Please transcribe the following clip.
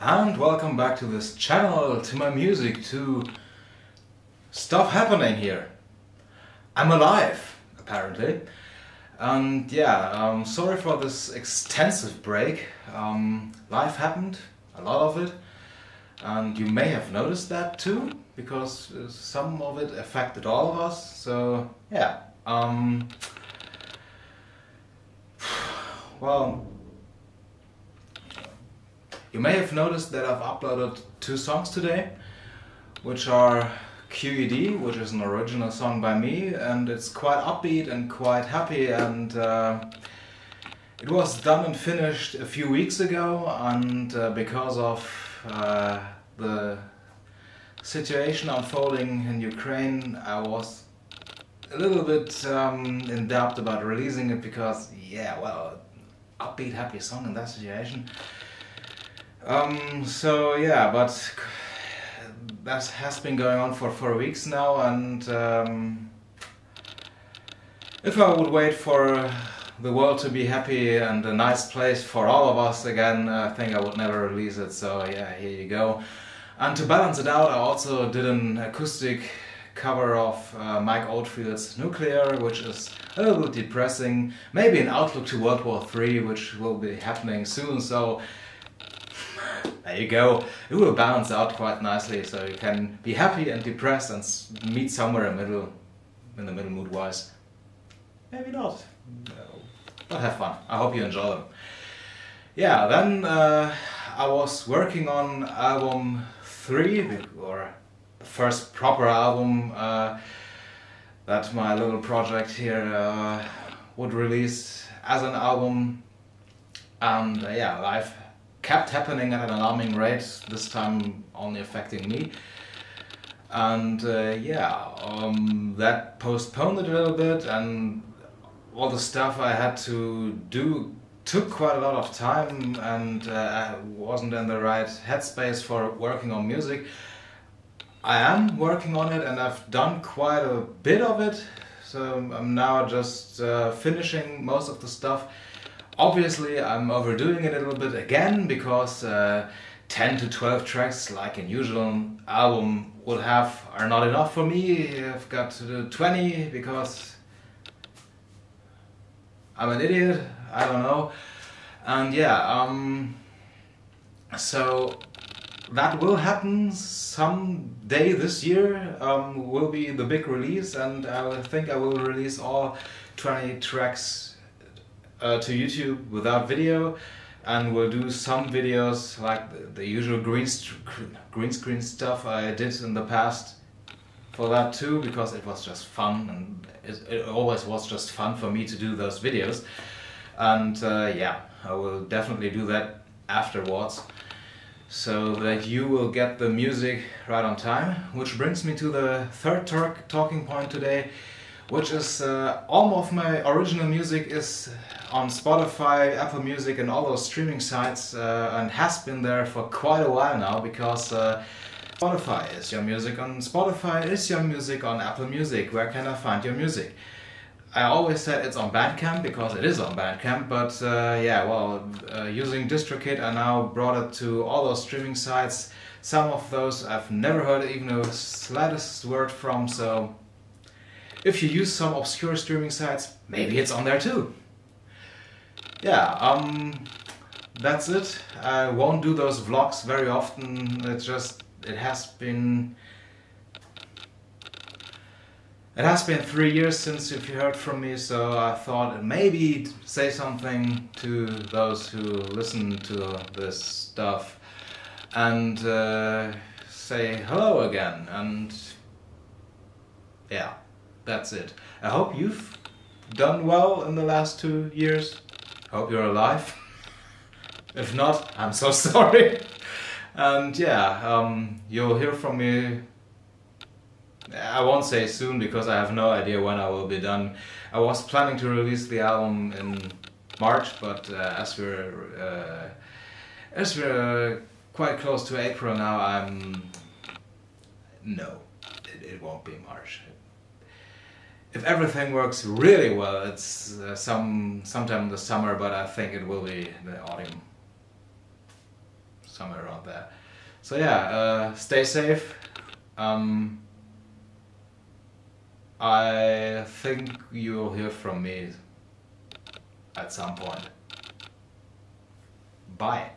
and welcome back to this channel, to my music, to stuff happening here. I'm alive, apparently. And yeah, um, sorry for this extensive break. Um, life happened, a lot of it, and you may have noticed that too, because uh, some of it affected all of us. So yeah, um, well, you may have noticed that I've uploaded two songs today, which are QED, which is an original song by me, and it's quite upbeat and quite happy, and uh, it was done and finished a few weeks ago, and uh, because of uh, the situation unfolding in Ukraine, I was a little bit um, in doubt about releasing it because, yeah, well, upbeat, happy song in that situation. Um, so yeah, but that has been going on for four weeks now, and um, if I would wait for the world to be happy and a nice place for all of us again, I think I would never release it. So yeah, here you go. And to balance it out, I also did an acoustic cover of uh, Mike Oldfield's Nuclear, which is a little bit depressing. Maybe an outlook to World War III, which will be happening soon. So there you go. It will balance out quite nicely, so you can be happy and depressed and meet somewhere in the middle, in the middle mood-wise. Maybe not. But have fun. I hope you enjoy them. Yeah, then uh, I was working on album three, or the first proper album uh, that my little project here uh, would release as an album. And uh, yeah, life kept happening at an alarming rate, this time only affecting me. And uh, yeah, um, that postponed it a little bit and all the stuff I had to do took quite a lot of time and uh, I wasn't in the right headspace for working on music. I am working on it and I've done quite a bit of it, so I'm now just uh, finishing most of the stuff Obviously I'm overdoing it a little bit again because uh, 10 to 12 tracks like a usual album would have are not enough for me. I've got to do 20 because I'm an idiot, I don't know. And yeah, um, so that will happen someday this year um, will be the big release and I think I will release all 20 tracks uh, to YouTube without video and we'll do some videos like the, the usual green, green screen stuff I did in the past for that too because it was just fun and it, it always was just fun for me to do those videos. And uh, yeah I will definitely do that afterwards so that you will get the music right on time. Which brings me to the third talking point today which is uh, all of my original music is on Spotify, Apple Music and all those streaming sites uh, and has been there for quite a while now because uh, Spotify is your music on Spotify is your music on Apple Music. Where can I find your music? I always said it's on Bandcamp because it is on Bandcamp, but uh, yeah, well, uh, using DistroKid I now brought it to all those streaming sites. Some of those I've never heard even the slightest word from, so if you use some obscure streaming sites, maybe it's on there too. Yeah, um, that's it. I won't do those vlogs very often. It's just, it has been... It has been three years since you've heard from me, so I thought maybe say something to those who listen to this stuff and uh, say hello again and yeah that's it. I hope you've done well in the last two years. Hope you're alive. if not, I'm so sorry. and yeah, um, you'll hear from me I won't say soon because I have no idea when I will be done. I was planning to release the album in March, but uh, as we're uh, as we're quite close to April now, I'm no, it, it won't be March if everything works really well, it's uh, some sometime in the summer, but I think it will be the autumn, somewhere around there. So yeah, uh, stay safe. Um, I think you'll hear from me at some point. Bye.